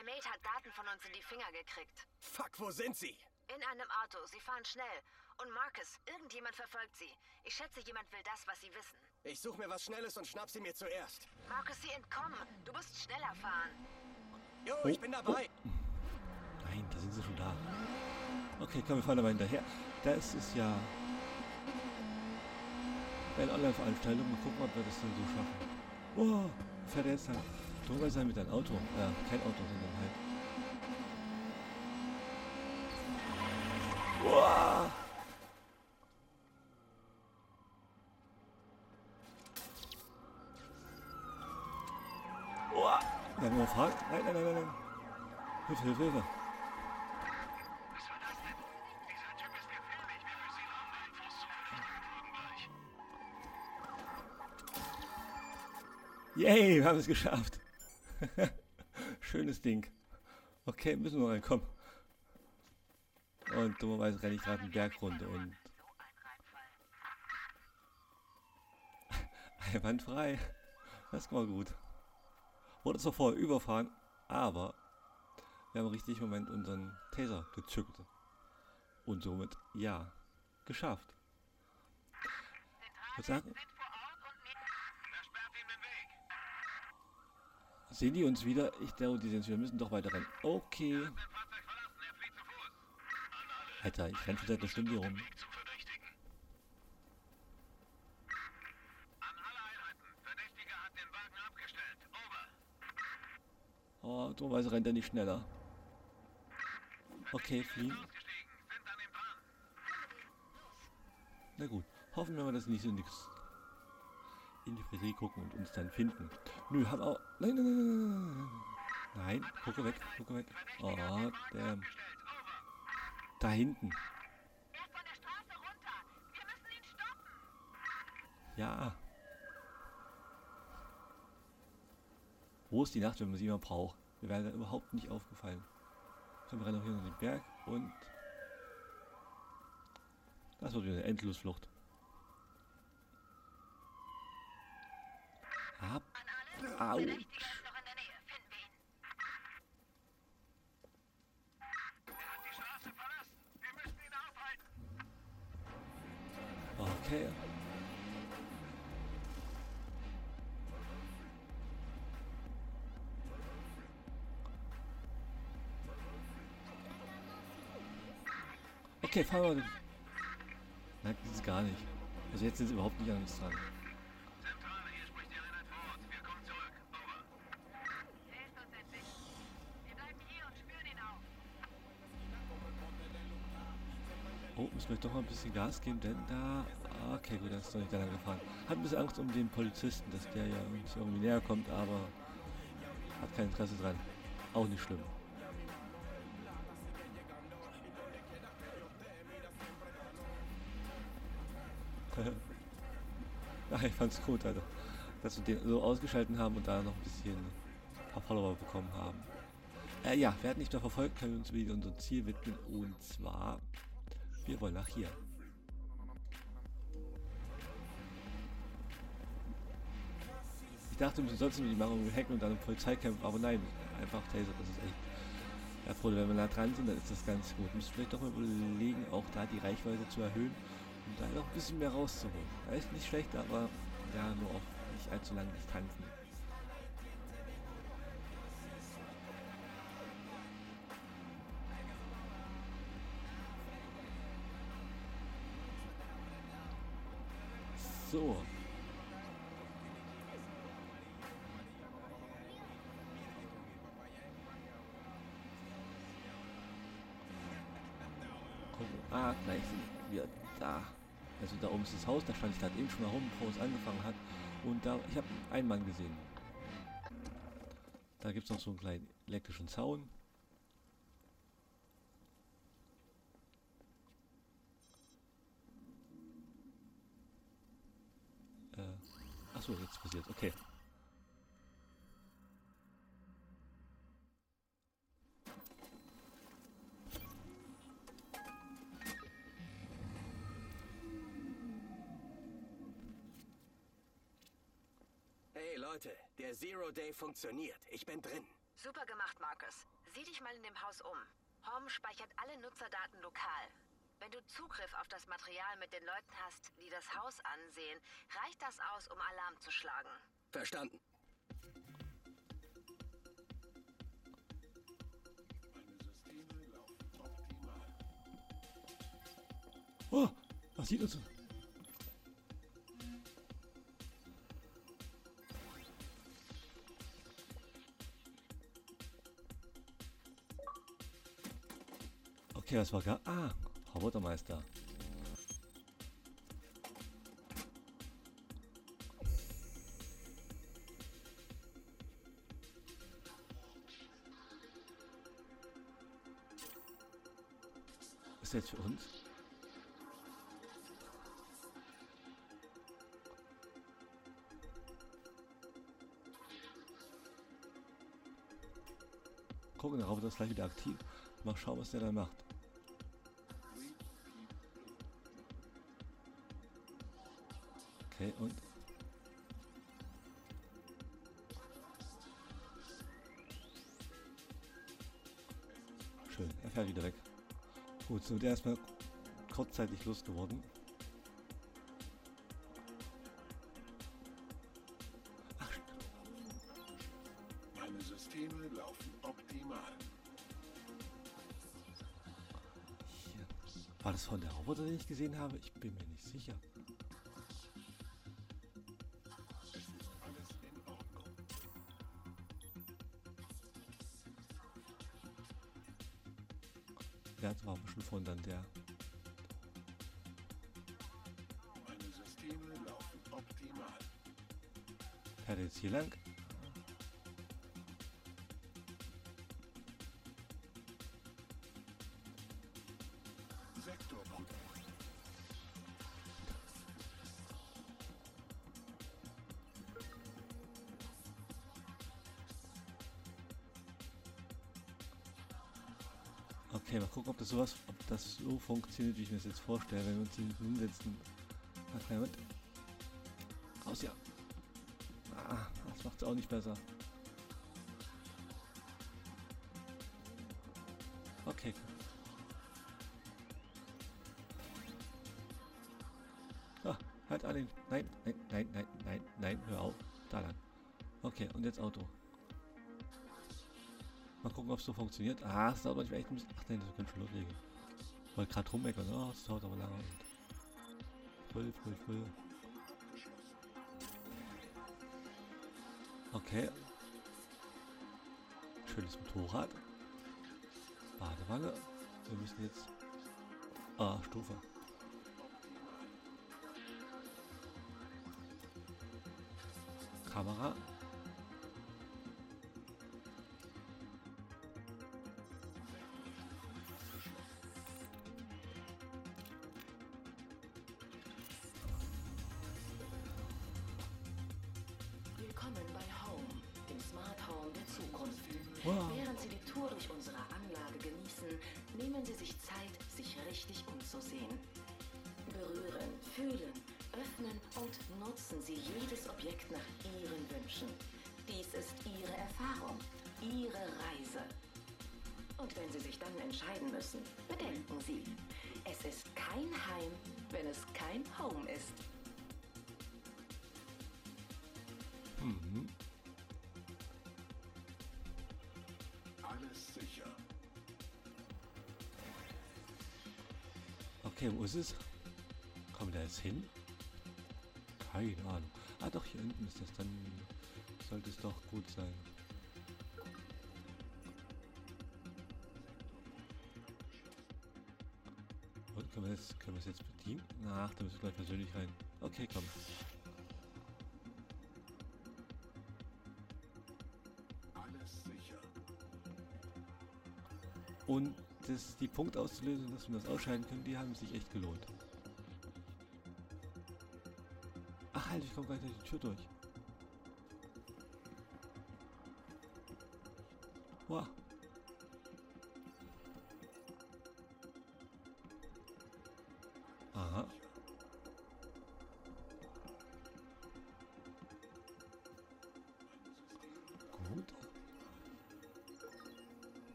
Mein Mate hat Daten von uns in die Finger gekriegt. Fuck, wo sind sie? In einem Auto. Sie fahren schnell. Und Marcus, irgendjemand verfolgt sie. Ich schätze, jemand will das, was sie wissen. Ich suche mir was Schnelles und schnapp sie mir zuerst. Marcus, sie entkommen. Du musst schneller fahren. Jo, ich bin dabei. Nein, da sind sie schon da. Okay, komm, wir fahren aber hinterher. Da ist es ja bei Online-Veranstaltung. Mal gucken, ob wir das dann so schaffen. Oh, fährt er jetzt dann drüber sein mit einem Auto? Ja, kein Auto, sondern halt. Nur fahren. Nein, nein, nein, nein, nein. Hilfe, Hilfe, Hilfe. Was war das denn? Dieser Typ ist gefährlich. Wir müssen ihn aufhalten. Fuß zu gleich. Yay, wir haben es geschafft. Schönes Ding. Okay, müssen wir reinkommen. Und dummerweise renne ich gerade einen Berg runter und einwandfrei. Das war gut. Wurde zwar vorher überfahren, aber wir haben richtig Moment unseren Taser gezückt. Und somit, ja, geschafft. Ich würde sagen, Sehen die uns wieder? Ich glaube, die sehen uns. Wir müssen doch weiter rennen. Okay. Er. Alter, ich renne schon seit einer Stunde hier rum. Oh, dummerweise rennt er nicht schneller. Okay, dran. Na gut. Hoffen wir mal, dass nicht so nix in die Prärie gucken und uns dann finden. Nö, haben auch... Nein, nein, nein, nein, nein. Nein, gucke weg, gucke weg. Oh. Abgestellt. Over. Da hinten. Ja. Wo ist die Nacht, wenn man sie immer braucht? Wir werden da überhaupt nicht aufgefallen. Wir rennen auch hier in den Berg und... Das wird wieder eine Endlosflucht. Ab. Au. Verdächtiger ist noch in der Nähe. Finden wir ihn. Er hat die Straße verlassen. Wir müssen ihn aufhalten. Okay. Okay, fahren wir. Nein, das ist gar nicht. Also jetzt sind sie überhaupt nicht an uns dran. Zentrale, hier spricht die Einheit vor Ort. Wir kommen zurück. Over. Hilft uns endlich. Wir bleiben hier und spüren ihn auf. Oh, müssen wir doch mal ein bisschen Gas geben, denn da... Okay, gut, das ist noch nicht da lang gefahren. Hat ein bisschen Angst um den Polizisten, dass der ja uns irgendwie näher kommt, aber hat kein Interesse dran. Auch nicht schlimm. Ach, ich fand's gut, Alter. Dass wir den so ausgeschalten haben und da noch ein bisschen ein paar Follower bekommen haben. Äh, ja, wer hat nicht mehr verfolgt, können wir uns wieder unser Ziel widmen. Und zwar, wir wollen nach hier. Ich dachte, wir sonst die machen, hacken und dann im Polizeicamp, aber nein, einfach Taser, das ist echt. Ja, Bruder, wenn wir nah dran sind, dann ist das ganz gut. Müssen vielleicht doch mal überlegen, auch da die Reichweite zu erhöhen und da noch ein bisschen mehr rauszuholen. Da ist nicht schlecht, aber ja, nur auf nicht allzu lange Distanzen. So. Ah, gleich sind wir da. Also da oben ist das Haus, da stand ich gerade eben schon mal rum, bevor es angefangen hat. Und da, ich habe einen Mann gesehen. Da gibt es noch so einen kleinen elektrischen Zaun. Äh, achso, jetzt passiert Okay. Hey Leute, der Zero Day funktioniert. Ich bin drin. Super gemacht, Marcus. Sieh dich mal in dem Haus um. Home speichert alle Nutzerdaten lokal. Wenn du Zugriff auf das Material mit den Leuten hast, die das Haus ansehen, reicht das aus, um Alarm zu schlagen. Verstanden. Oh, was sieht uns? Okay, was war gar... Ah, Robotermeister. Ist der jetzt für uns? Gucken, der Roboter ist gleich wieder aktiv. Mal schauen, was der da macht. Und? Schön, er fährt wieder weg. Gut, so der ist erstmal kurzzeitig losgeworden. Ach, Meine Systeme laufen optimal. hier. War das von der Roboter, den ich gesehen habe? Ich bin mir nicht sicher. Von dann der. Meine Systeme laufen optimal. Er jetzt hier lang? Okay, mal gucken, ob das sowas, ob das so funktioniert, wie ich mir das jetzt vorstelle, wenn wir uns hier hinsetzen. Kleinen Moment. Raus, ja. Ah, das macht es auch nicht besser. Okay. Ah, halt an den. Nein, nein, nein, nein, nein, nein, hör auf. Da lang. Okay, und jetzt Auto. Mal gucken, ob es so funktioniert. Ah, es dauert manchmal echt ein bisschen. Ach nein, das können schon loslegen. Ich wollte gerade rummeckern. Oh, das dauert aber lange. Voll, voll, voll. Okay. Schönes Motorrad. Badewanne. Wir müssen jetzt. Ah, Stufe. Kamera. Ihre Reise. Und wenn Sie sich dann entscheiden müssen, bedenken Sie, es ist kein Heim, wenn es kein Home ist. Mhm. Alles sicher. Okay, wo ist es? Kommen wir da jetzt hin? Keine Ahnung. Ah doch, hier unten ist das. Dann sollte es doch gut sein. Und können wir, jetzt, können wir es jetzt bedienen? Ach, da müssen wir gleich persönlich rein. Okay, komm. Alles sicher. Und das, die Punkt auszulösen, dass wir das ausscheiden können, die haben sich echt gelohnt. Ach halt, ich komme gleich durch die Tür durch.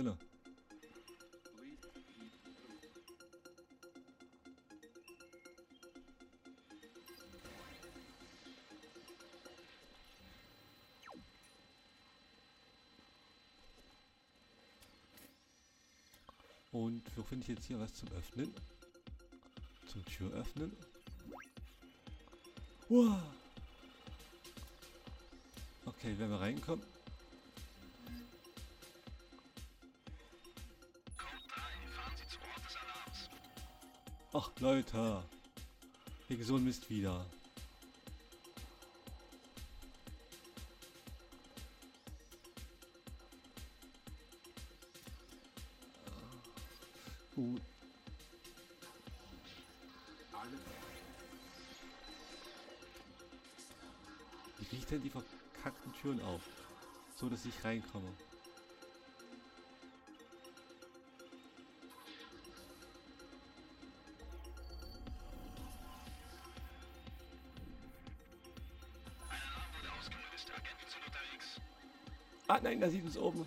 Drinnen. Und wo finde ich jetzt hier was zum Öffnen? Zum Tür öffnen? Wow. Okay, wenn wir reinkommen. Leute, wegen so Mist wieder. Gut. Wie kriege ich denn die verkackten Türen auf? So, dass ich reinkomme. Da sieht uns oben.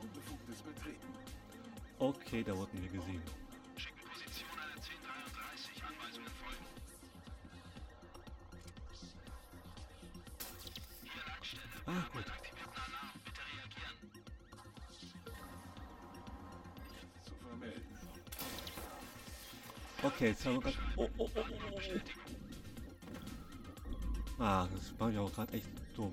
unbefugtes Betreten. Okay, da wurden wir gesehen. Okay, jetzt haben wir gerade... Oh, oh, oh, oh, oh. Ah, das mache ich auch gerade echt dumm.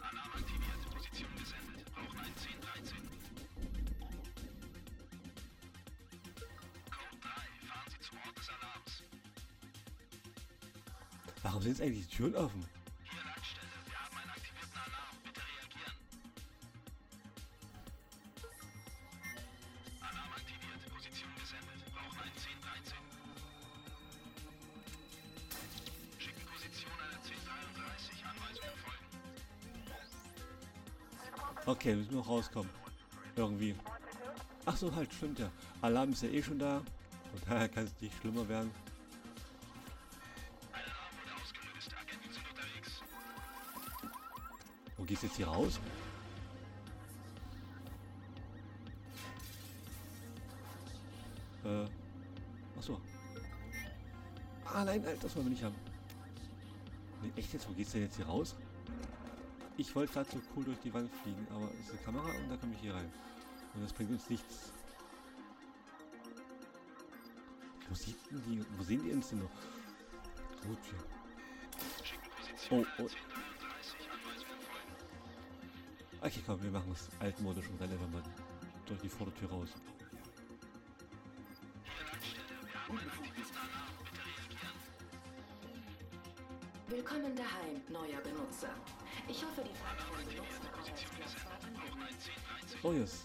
Alarm aktiviert. Position gesendet. Brauchen ein 1013. Code 3. Fahren Sie zum Ort des Alarms. Warum sind jetzt eigentlich die Türen offen? Okay, müssen wir noch rauskommen. Irgendwie. Ach so, halt, stimmt ja. Alarm ist ja eh schon da. Und daher kann es nicht schlimmer werden. Wo geht's jetzt hier raus? Äh. Achso. Ah nein, nein, das wollen wir nicht haben. Nee, echt jetzt? Wo geht's denn jetzt hier raus? Ich wollte gerade so cool durch die Wand fliegen, aber es ist eine Kamera und da komme ich hier rein. Und das bringt uns nichts. Wo sieht die, wo sehen die uns denn noch? Gut, Position Oh, oh. 1033. Anweisungen folgen. Okay, komm, wir machen es altmodisch und rennen einfach mal durch die Vordertür raus. Willkommen daheim, neuer Benutzer. Ich hoffe, die ein 1013. Oh yes.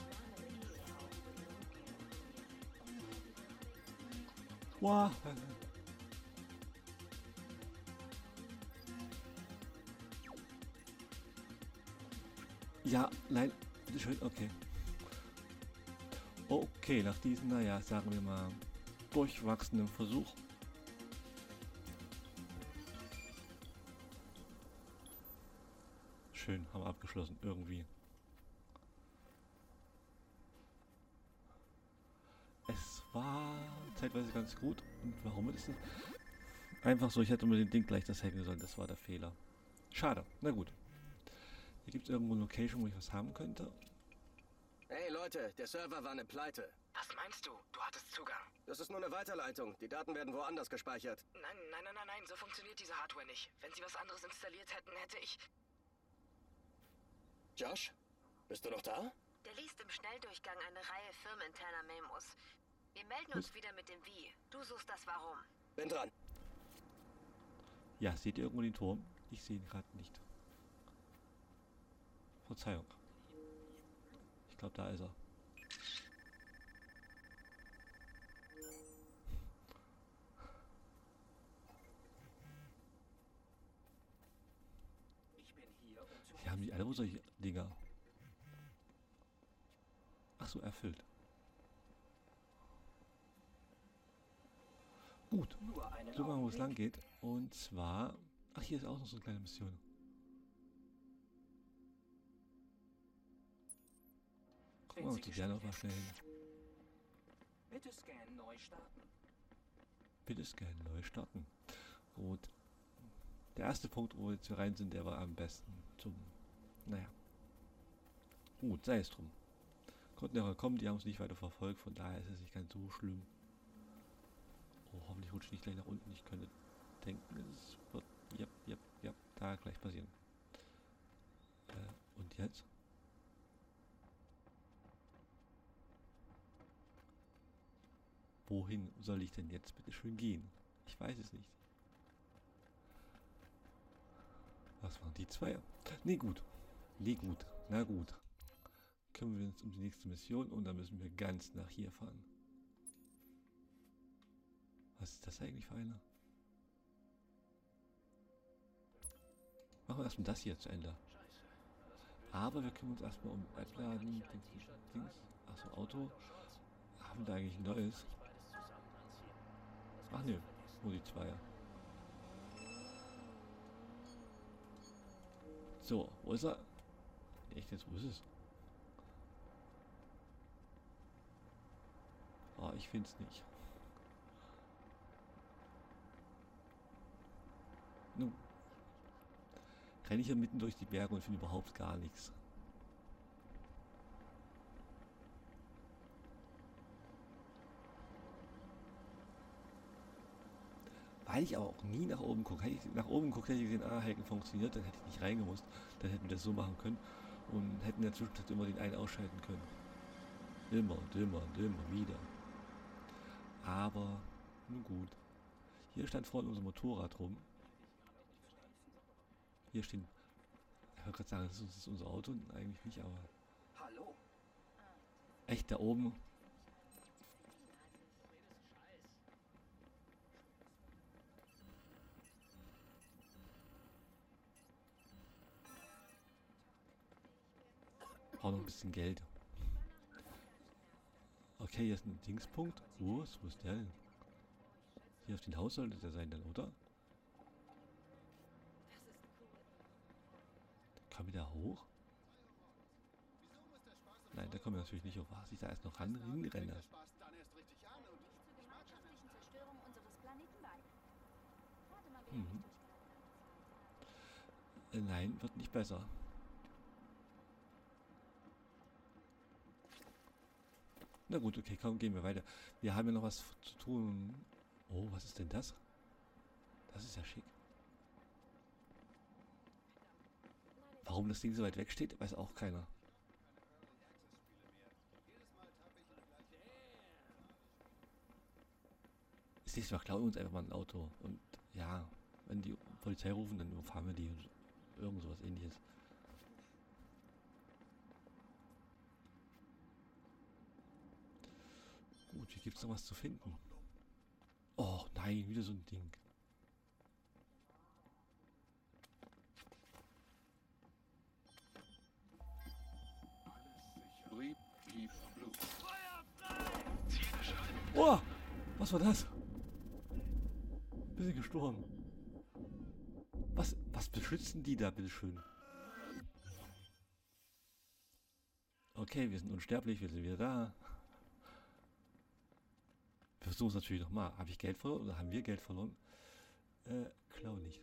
Wow. Ja, nein, bitteschön, okay. Okay, nach diesem, naja, sagen wir mal, durchwachsenen Versuch. Schön, haben wir abgeschlossen, irgendwie. Es war zeitweise ganz gut. Und warum ist es? Einfach so, ich hätte unbedingt Ding gleich das hacken sollen. Das war der Fehler. Schade. Na gut. Hier gibt es irgendwo eine Location, wo ich was haben könnte. Hey Leute, der Server war eine Pleite. Was meinst du? Du hattest Zugang. Das ist nur eine Weiterleitung. Die Daten werden woanders gespeichert. Nein, nein, nein, nein, nein, so funktioniert diese Hardware nicht. Wenn sie was anderes installiert hätten, hätte ich. Josh, bist du noch da? Der liest im Schnelldurchgang eine Reihe firmeninterner Memos. Wir melden uns wieder mit dem Wie. Du suchst das Warum. Bin dran. Ja, seht ihr irgendwo den Turm? Ich sehe ihn gerade nicht. Verzeihung. Ich glaube, da ist er. Wie alle solche Dinger. Ach so, erfüllt. Gut. So machen, wo es lang geht. Und zwar. Ach, hier ist auch noch so eine kleine Mission. Gucken wir uns die gerne mal schnell hin. Bitte scannen neu starten. Bitte scannen, neu starten. Gut. Der erste Punkt, wo wir jetzt hier rein sind, der war am besten zum. Naja. Gut, sei es drum. Konnten ja kommen, die haben uns nicht weiter verfolgt, von daher ist es nicht ganz so schlimm. Oh, hoffentlich rutscht nicht gleich nach unten. Ich könnte denken, es wird. Ja, ja, ja, da gleich passieren. Äh, und jetzt? Wohin soll ich denn jetzt bitte schön gehen? Ich weiß es nicht. Was waren die zwei? Nee, gut. Nee, gut. Na gut. Kümmern wir uns um die nächste Mission und dann müssen wir ganz nach hier fahren. Was ist das eigentlich für eine? Machen wir erstmal das hier zu Ende. Aber wir kümmern uns erstmal um Dings, Dings. Achso, Auto. Haben wir da eigentlich ein neues? Ach ne, nur die Zweier. So, wo ist er? Echt jetzt, wo ist es? Oh, ich find's nicht. Nun. Renne ich hier mitten durch die Berge und finde überhaupt gar nichts. Weil ich aber auch nie nach oben gucke. Hätte ich nach oben guckt, hätte ich gesehen, ah, Hacken funktioniert, dann hätte ich nicht reingemusst. Dann hätten wir das so machen können und hätten in der Zwischenzeit immer den einen ausschalten können. Immer und immer und immer wieder. Aber, nun gut. Hier stand vorne unser Motorrad rum. Hier stehen. Ich wollte gerade sagen, das ist, das ist unser Auto. Eigentlich nicht, aber. Hallo. Echt da oben. Auch noch ein bisschen Geld. Okay, hier ist ein Dingspunkt. Wo ist, wo ist der denn? Hier auf dem Haus sollte der sein dann, oder? Kann wieder hoch? Nein, da kommen wir natürlich nicht hoch. Was ich da erst noch ran hinrenne. Mhm. Äh, nein, wird nicht besser. Na gut, okay, komm, gehen wir weiter. Wir haben ja noch was zu tun. Oh, was ist denn das? Das ist ja schick. Warum das Ding so weit weg steht, weiß auch keiner. Ist nächstes Mal klauen wir uns einfach mal ein Auto. Und ja, wenn die Polizei rufen, dann überfahren wir die. und Irgend sowas ähnliches. Gut, hier gibt es noch was zu finden. Oh nein, wieder so ein Ding. Oh, was war das? Bisschen gestorben. Was, was beschützen die da, bitteschön? Okay, wir sind unsterblich, wir sind wieder da. Wir versuchen es natürlich nochmal. Habe ich Geld verloren oder haben wir Geld verloren? Äh, klau nicht.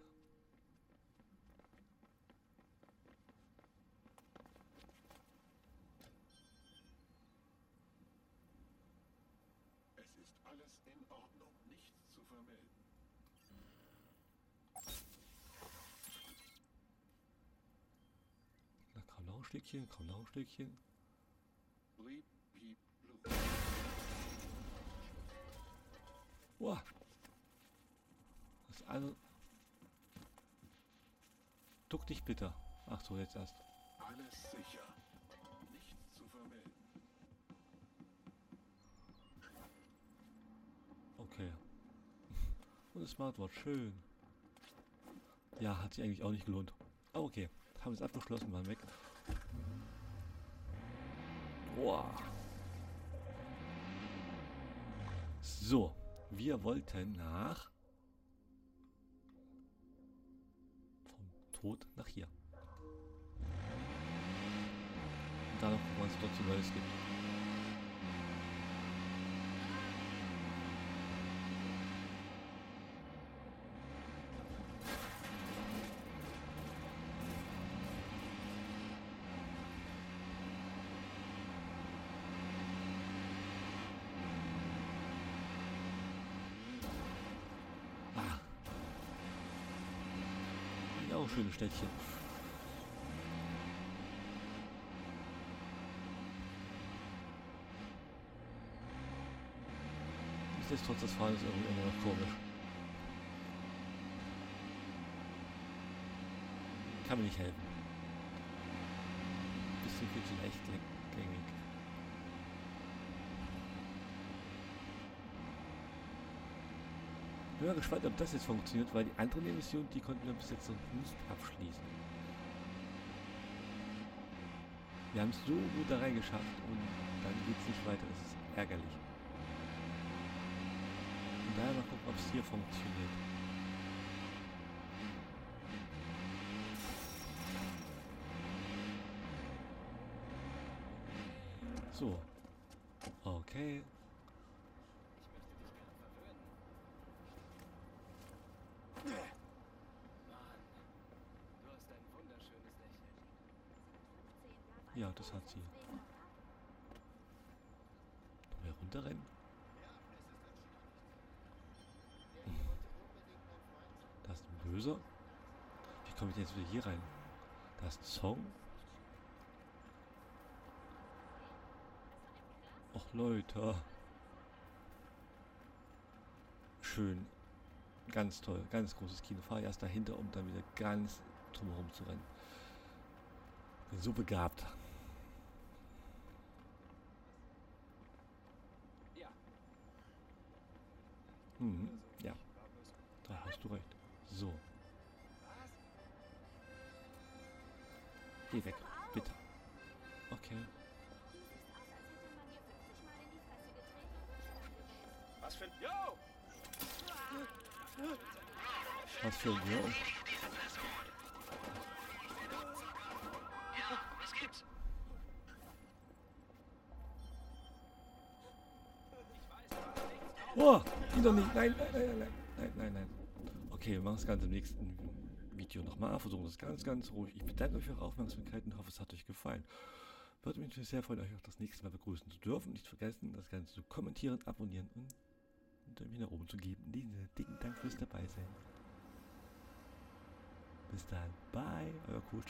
Es ist alles in Ordnung. Nichts zu vermelden. Na, komm noch ein Stückchen, komm noch ein Stückchen. Brief, Boah. Das eine. Duck dich bitte. Ach so, jetzt erst. Alles sicher. Nichts zu vermelden. Okay. Und das Smartwatch, schön. Ja, hat sich eigentlich auch nicht gelohnt. Aber okay. haben es abgeschlossen, waren weg. Boah. So, wir wollten nach vom Tod nach hier. Und gucken, was es dort so Neues gibt. Auch schöne Städtchen. Nichtsdestotrotz, das Fahren ist irgendwie immer noch komisch. Kann mir nicht helfen. Bisschen viel zu leicht gängig. Bin mal gespannt, ob das jetzt funktioniert, weil die anderen Emissionen, die konnten wir bis jetzt noch nicht abschließen. Wir haben es so gut da reingeschafft und dann geht es nicht weiter. Das ist ärgerlich. Von daher mal gucken, ob es hier funktioniert. So. Okay. Das hat sie. Noch mehr runterrennen? Hm. Da ist ein Böser. Wie komme ich denn jetzt wieder hier rein? Da ist ein Song. Ach Leute. Schön. Ganz toll. Ganz großes Kino. Fahr erst dahinter, um dann wieder ganz drumherum zu rennen. Bin so begabt. Mhm, ja. Da hast du recht. So. Geh weg, bitte. Okay. Was für ein... Was für ein Oh, doch nicht. Nein, nein, nein, nein, nein, nein, nein. Okay, wir machen das Ganze im nächsten Video nochmal. Versuchen das ganz, ganz ruhig. Ich bedanke euch für eure Aufmerksamkeit und hoffe, es hat euch gefallen. Würde mich natürlich sehr freuen, euch auch das nächste Mal begrüßen zu dürfen. Nicht vergessen, das Ganze zu kommentieren, abonnieren und einen Daumen nach oben zu geben. In diesem dicken Dank fürs dabei sein. Bis dann. Bye, euer Coach.